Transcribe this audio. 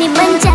你们家。